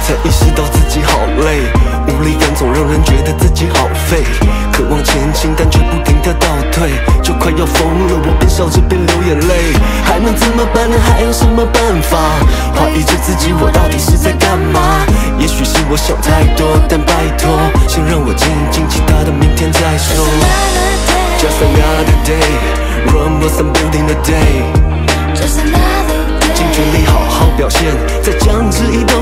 才意识到自己好累，无力感总让人觉得自己好废。渴望前进，但却不停的倒退，就快要疯了，我边笑着边流眼泪，还能怎么办呢？还有什么办法？怀疑着自己，我到底是在干嘛？也许是我想太多，但拜托，先让我静一静，其他的明天再说。Just another day, run with some building a day. 尽全力好好表现，再将这一都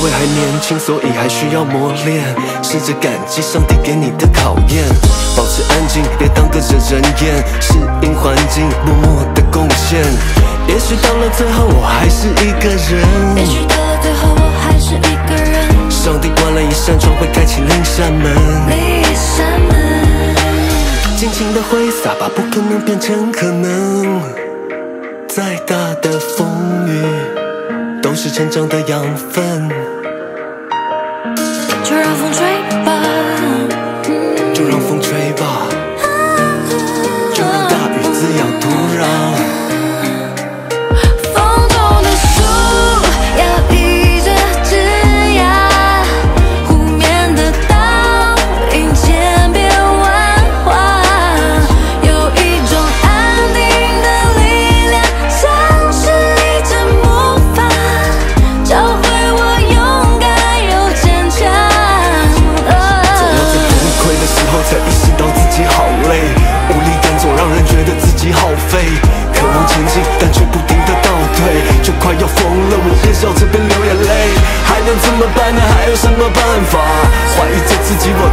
因为还年轻，所以还需要磨练。试着感激上帝给你的考验，保持安静，别当个惹人厌。适应环境，默默的贡献。也许到了最后，我还是一个人。也许到了最后，我还是一个人，上帝关了一扇窗，会开启另一扇门。另一扇门。尽情的挥洒，把不可能变成可能。再大的风雨，都是成长的养分。耗费。渴望前进，但却不停的倒退，就快要疯了，我边笑着边流眼泪，还能怎么办呢？还有什么办法？怀疑着自己，我